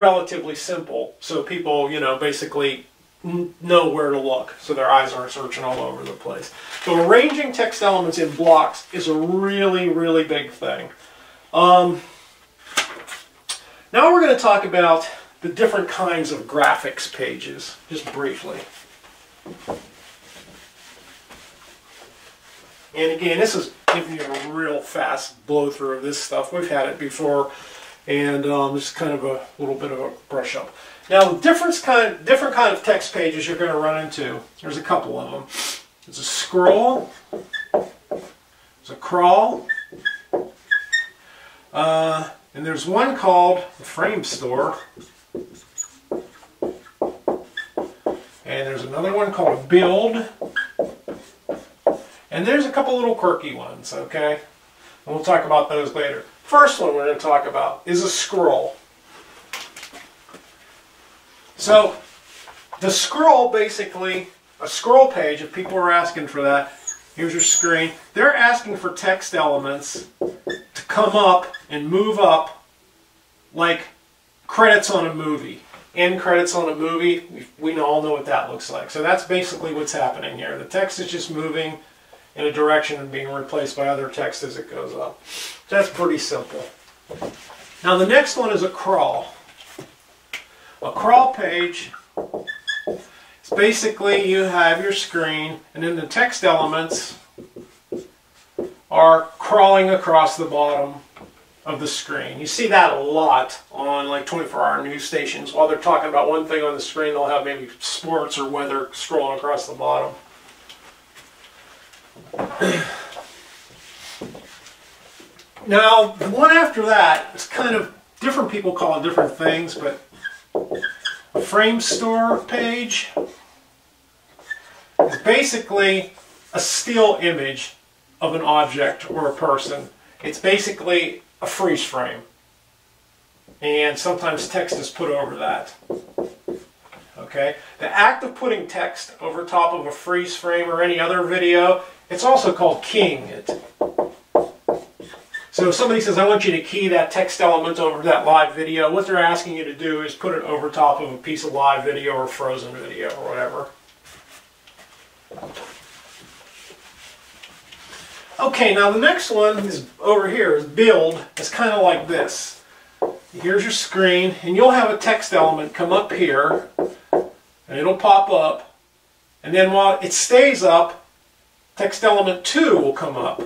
relatively simple. So people, you know, basically know where to look so their eyes aren't searching all over the place. So arranging text elements in blocks is a really, really big thing. Um, now we're going to talk about the different kinds of graphics pages, just briefly. And again, this is giving you a real fast blow through of this stuff. We've had it before, and um, kind of a little bit of a brush up. Now, different kind, different kind of text pages you're going to run into. There's a couple of them. There's a scroll. There's a crawl. Uh, and there's one called the Frame Store. And there's another one called build. And there's a couple little quirky ones, okay? And we'll talk about those later. First one we're going to talk about is a scroll. So the scroll basically, a scroll page, if people are asking for that, here's your screen. They're asking for text elements to come up and move up like credits on a movie. End credits on a movie, we all know what that looks like. So that's basically what's happening here. The text is just moving in a direction and being replaced by other text as it goes up. That's pretty simple. Now the next one is a crawl. A crawl page is basically you have your screen and then the text elements are crawling across the bottom of the screen. You see that a lot on like 24-hour news stations. While they're talking about one thing on the screen, they'll have maybe sports or weather scrolling across the bottom. now, the one after that is kind of different people call it different things, but a Framestore page is basically a still image of an object or a person. It's basically a freeze frame. And sometimes text is put over that. Okay? The act of putting text over top of a freeze frame or any other video, it's also called keying it. So if somebody says, I want you to key that text element over that live video, what they're asking you to do is put it over top of a piece of live video or frozen video or whatever. Okay, now the next one is over here is build. It's kind of like this. Here's your screen, and you'll have a text element come up here, and it'll pop up, and then while it stays up, text element 2 will come up.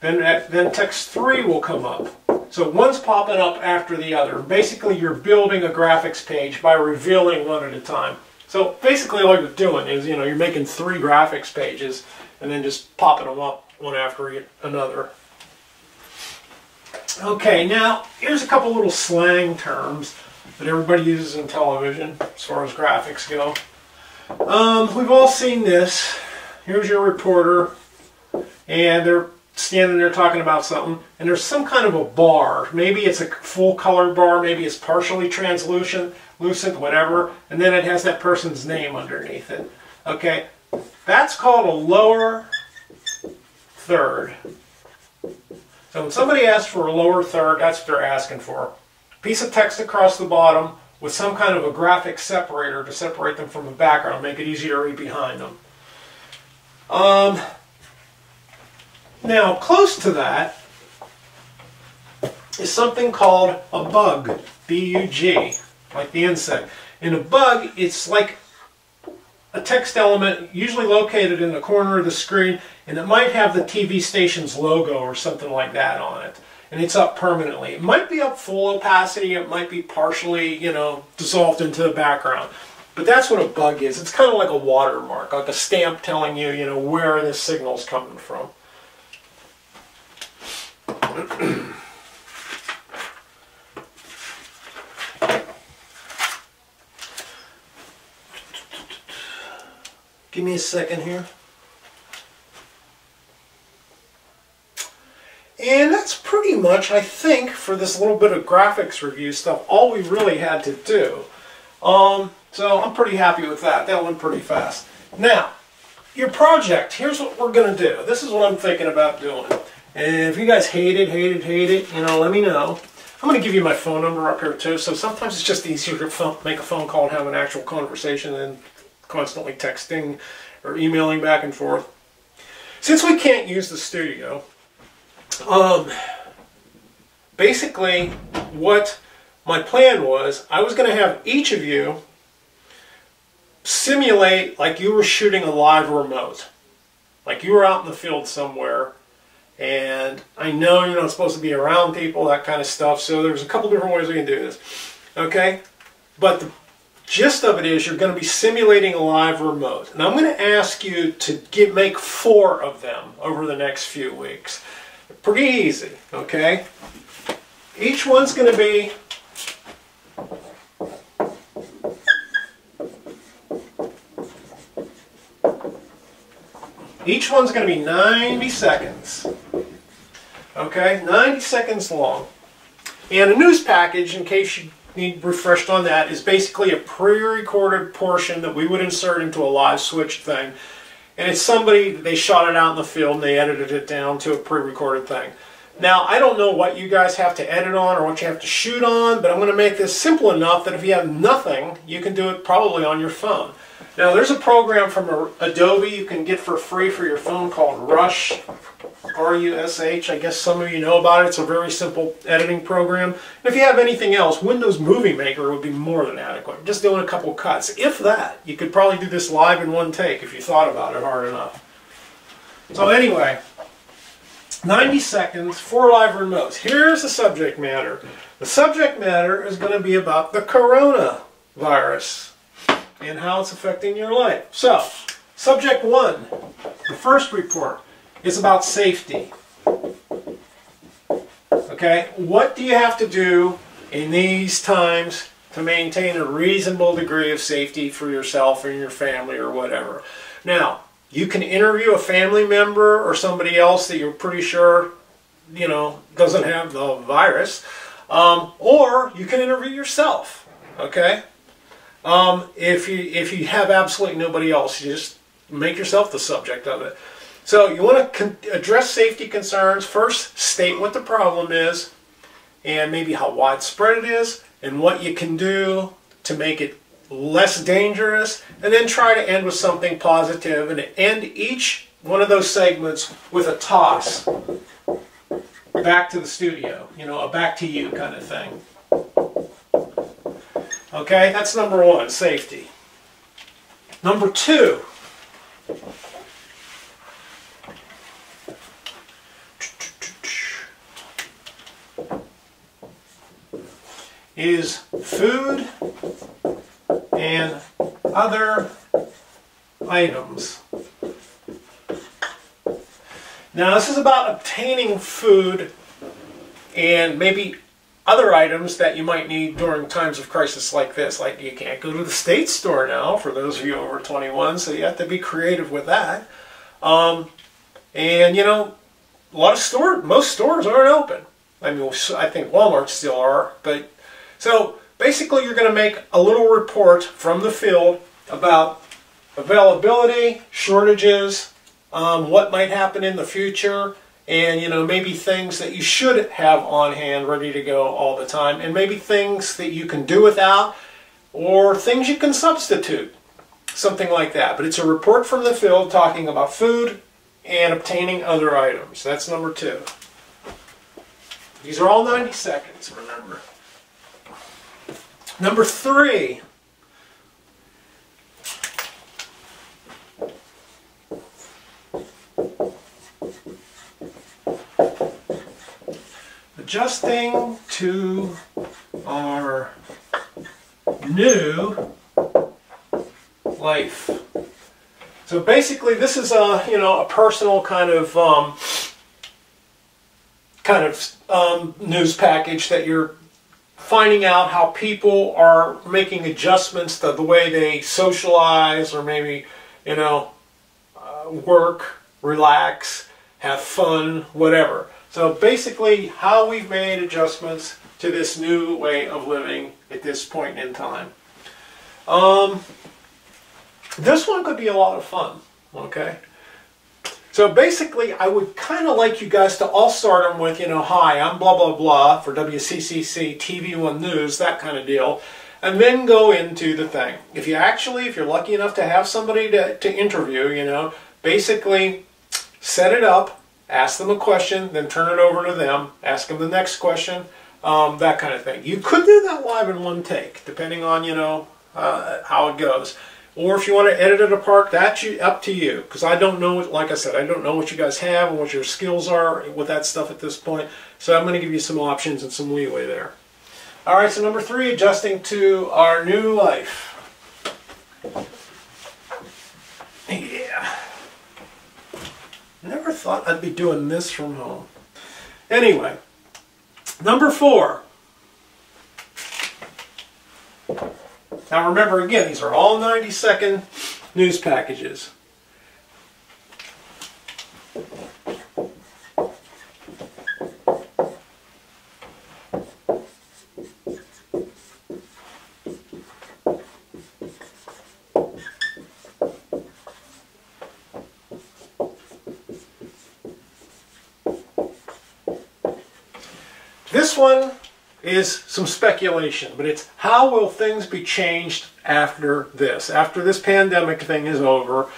Then, uh, then text 3 will come up. So one's popping up after the other. Basically, you're building a graphics page by revealing one at a time. So basically all you're doing is, you know, you're making three graphics pages and then just popping them up one after another. Okay, now here's a couple little slang terms that everybody uses in television as far as graphics go. Um, we've all seen this. Here's your reporter, and they're standing there talking about something, and there's some kind of a bar. Maybe it's a full color bar, maybe it's partially translucent, lucent, whatever, and then it has that person's name underneath it. Okay, that's called a lower third. So when somebody asks for a lower third, that's what they're asking for. Piece of text across the bottom with some kind of a graphic separator to separate them from the background, make it easier to read behind them. Um, now, close to that is something called a bug, B-U-G, like the insect. In a bug, it's like a text element usually located in the corner of the screen and it might have the TV station's logo or something like that on it and it's up permanently. It might be up full opacity, it might be partially, you know, dissolved into the background. But that's what a bug is. It's kind of like a watermark, like a stamp telling you, you know, where the signal's coming from. Give me a second here. And that's pretty much, I think, for this little bit of graphics review stuff, all we really had to do. Um, so I'm pretty happy with that. That went pretty fast. Now, your project, here's what we're going to do. This is what I'm thinking about doing. And if you guys hate it, hate it, hate it, you know, let me know. I'm going to give you my phone number up here too. So sometimes it's just easier to phone, make a phone call and have an actual conversation than constantly texting or emailing back and forth. Since we can't use the studio, um, basically what my plan was, I was going to have each of you simulate like you were shooting a live remote. Like you were out in the field somewhere and I know you're not supposed to be around people, that kind of stuff. So there's a couple different ways we can do this. Okay? But the gist of it is you're going to be simulating a live remote. And I'm going to ask you to get, make four of them over the next few weeks. Pretty easy, okay? Each one's going to be Each one's going to be 90 seconds. Okay, 90 seconds long. And a news package, in case you need refreshed on that, is basically a pre-recorded portion that we would insert into a live switch thing. And it's somebody, they shot it out in the field and they edited it down to a pre-recorded thing. Now, I don't know what you guys have to edit on or what you have to shoot on, but I'm going to make this simple enough that if you have nothing, you can do it probably on your phone. Now there's a program from Adobe you can get for free for your phone called Rush, R-U-S-H. I guess some of you know about it. It's a very simple editing program. And if you have anything else, Windows Movie Maker would be more than adequate. Just doing a couple cuts. If that, you could probably do this live in one take if you thought about it hard enough. So anyway, 90 seconds, four live remotes. Here's the subject matter. The subject matter is going to be about the coronavirus and how it's affecting your life. So, subject one, the first report, is about safety. Okay, what do you have to do in these times to maintain a reasonable degree of safety for yourself and your family or whatever? Now, you can interview a family member or somebody else that you're pretty sure, you know, doesn't have the virus, um, or you can interview yourself. Okay, um, if you if you have absolutely nobody else, you just make yourself the subject of it. So you want to address safety concerns. First, state what the problem is, and maybe how widespread it is, and what you can do to make it less dangerous, and then try to end with something positive, and end each one of those segments with a toss back to the studio, you know, a back to you kind of thing. Okay, that's number one, safety. Number two, is food and other items. Now this is about obtaining food and maybe other items that you might need during times of crisis like this. Like you can't go to the state store now for those of you over 21, so you have to be creative with that. Um, and you know, a lot of stores, most stores aren't open. I mean, I think Walmart still are, but so basically you're going to make a little report from the field about availability, shortages, um, what might happen in the future, and you know maybe things that you should have on hand ready to go all the time and maybe things that you can do without or things you can substitute something like that. But it's a report from the field talking about food and obtaining other items. That's number two. These are all 90 seconds remember number three adjusting to our new life. So basically, this is a you know a personal kind of um, kind of um, news package that you're finding out how people are making adjustments to the way they socialize or maybe you know uh, work, relax, have fun, whatever. So basically how we've made adjustments to this new way of living at this point in time. Um, this one could be a lot of fun, okay? So basically, I would kind of like you guys to all start them with, you know, hi, I'm blah, blah, blah for WCCC TV1 News, that kind of deal. And then go into the thing. If you actually, if you're lucky enough to have somebody to, to interview, you know, basically set it up, ask them a question, then turn it over to them, ask them the next question, um, that kind of thing. You could do that live in one take, depending on, you know, uh, how it goes. Or if you want to edit it apart, that's up to you. Because I don't know, like I said, I don't know what you guys have and what your skills are with that stuff at this point. So I'm going to give you some options and some leeway there. All right, so number three, adjusting to our new life. Yeah. Never thought I'd be doing this from home. Anyway, number four. Now remember again, these are all 90 second news packages. This one is some speculation, but it's how will things be changed after this? After this pandemic thing is over,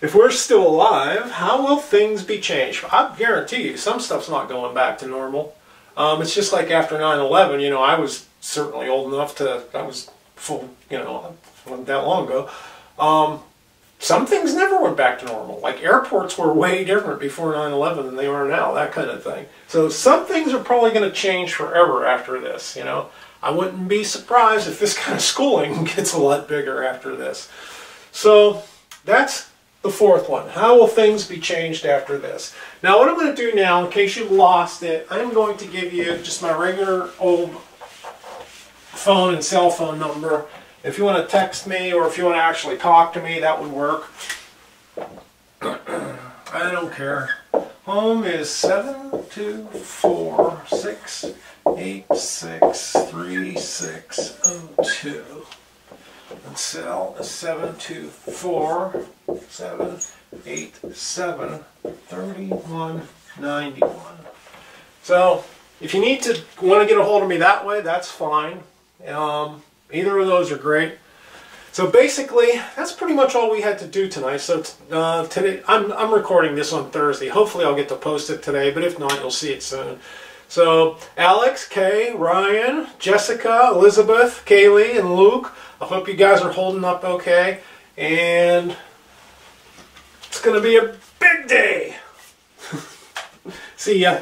if we're still alive, how will things be changed? I guarantee you, some stuff's not going back to normal. Um, it's just like after 9-11, you know, I was certainly old enough to, I was full, you know, wasn't that long ago. Um, some things never went back to normal. Like airports were way different before 9-11 than they are now, that kind of thing. So some things are probably going to change forever after this, you know. I wouldn't be surprised if this kind of schooling gets a lot bigger after this. So that's the fourth one. How will things be changed after this? Now what I'm going to do now, in case you've lost it, I'm going to give you just my regular old phone and cell phone number if you want to text me or if you want to actually talk to me, that would work. I don't care. Home is 724-686-3602. And cell is 724-787-3191. So if you need to want to get a hold of me that way, that's fine. Um, Either of those are great. So basically, that's pretty much all we had to do tonight. So uh, today, I'm, I'm recording this on Thursday. Hopefully I'll get to post it today, but if not, you'll see it soon. So Alex, Kay, Ryan, Jessica, Elizabeth, Kaylee, and Luke, I hope you guys are holding up okay. And it's going to be a big day. see ya.